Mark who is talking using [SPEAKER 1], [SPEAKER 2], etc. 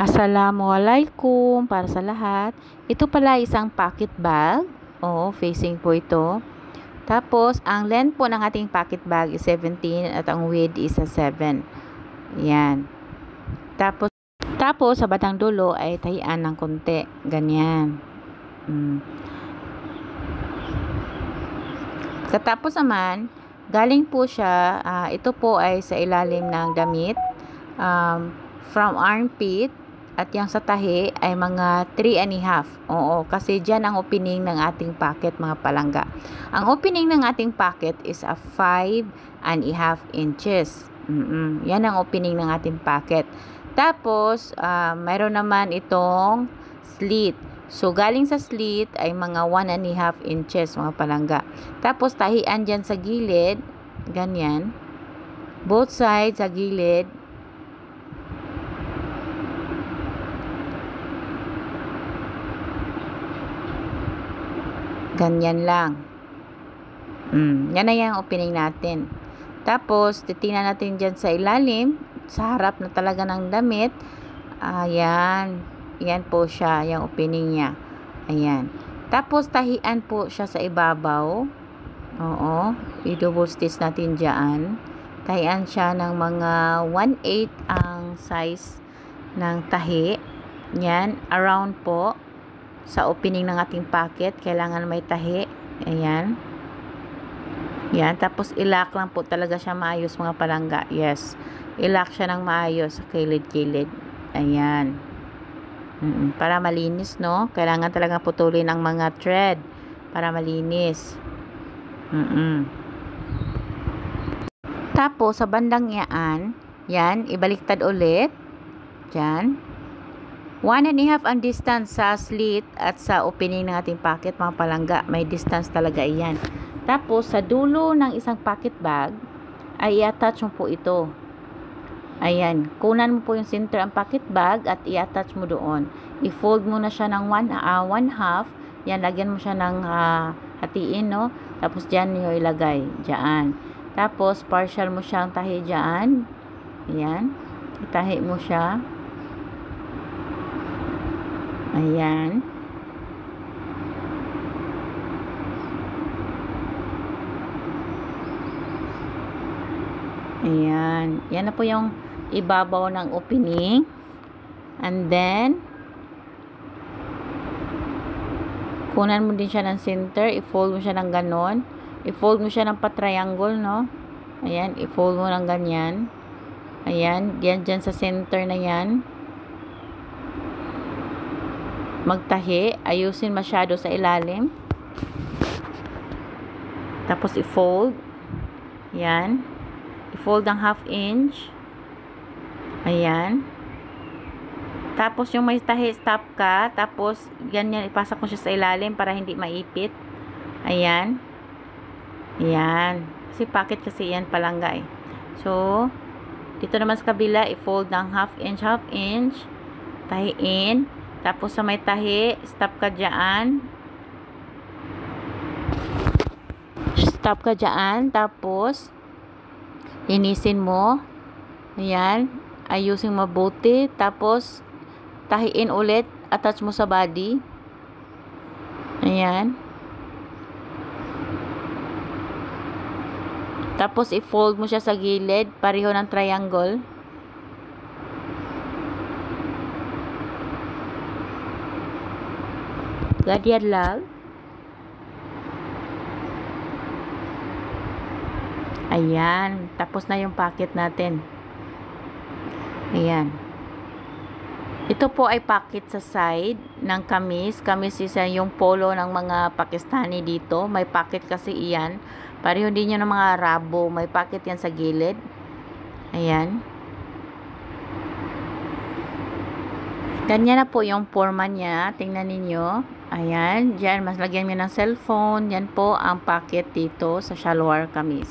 [SPEAKER 1] Assalamualaikum para sa lahat. Ito pala isang pocket bag. Oo, facing po ito. Tapos, ang length po ng ating pocket bag is 17 at ang width is 7. Yan. Tapos, tapos sa batang dulo ay tahian ng konti. Ganyan. Mm. Katapos naman, galing po siya, uh, ito po ay sa ilalim ng damit. Um, from armpit at yung sa tahi ay mga 3 and a half. Oo, kasi dyan ang opening ng ating pocket mga palangga. Ang opening ng ating pocket is a 5 and a half inches. Mm-mm. Yan ang opening ng ating pocket. Tapos, uh, mayroon naman itong slit. So, galing sa slit ay mga 1 and a half inches mga palangga. Tapos, tahian dyan sa gilid, ganyan. Both sides sa gilid, Ganyan lang. Mm, yan na yung opening natin. Tapos, titingnan natin dyan sa ilalim, sa harap na talaga ng damit. Ayan. Yan po siya, yung opening niya. Ayan. Tapos, tahian po siya sa ibabaw. Oo. I-double stitch natin dyan. Tahian siya ng mga 1/8 ang size ng tahi. Yan. Around po sa opening ng ating pocket, kailangan may tahi. Ayan. Yan. Tapos, ilock lang po talaga siya maayos mga palangga. Yes. Ilock siya ng maayos sa kilid-kilid. Ayan. Para malinis, no? Kailangan talaga putulin ang mga thread para malinis. Mm -mm. Tapos, sa bandang yaan, yan, ibaliktad ulit. Diyan. 1 and a half ang distance sa slit at sa opening ng ating pocket, mga palangga. May distance talaga iyan. Tapos, sa dulo ng isang pocket bag, ay i-attach mo po ito. Ayan. Kunan mo po yung center ang pocket bag at i-attach mo doon. I-fold mo na siya ng 1 uh, one half. Yan, lagyan mo siya ng uh, hatiin, no? Tapos, dyan nyo ilagay. Diyan. Tapos, partial mo siyang tahi dyan. Ayan. Itahi mo siya. Ayan. Ayan. Yan na po yung ibabaw ng opening. And then, kunan mo din siya ng center. I-fold mo siya ng ganon. I-fold mo siya ng pa-triangle, no? Ayan. I-fold mo ng ganyan. Ayan. Yan dyan sa center na yan magtahi, ayusin masyado sa ilalim. Tapos i-fold. Yan. I-fold ng half inch. Ayan. Tapos yung may tahi, stop ka. Tapos, ganyan, ipasa ko siya sa ilalim para hindi maipit. Ayan. Ayan. Kasi pocket kasi yan palangga eh. So, dito naman sa kabila, i-fold ng half inch, half inch. Tahiin. Tapos sa may tahi, stop ka dyan. Stop ka dyan. Tapos, linisin mo. Ayan. Ayusin mabuti. Tapos, tahiin ulit. Attach mo sa body. Ayan. Tapos, i-fold mo siya sa gilid. Pareho ng triangle. Ganyan lang. Ayan. Tapos na yung packet natin. Ayan. Ito po ay packet sa side ng kamis. Kamis isa yung polo ng mga Pakistani dito. May packet kasi iyan. Pareho din yun ng mga rabo. May packet yan sa gilid. Ayan. Ganyan na po yung forma niya. Tingnan ninyo. Ayan, dyan, mas lagyan nyo ng cellphone. Yan po ang packet dito sa shalwar kamis.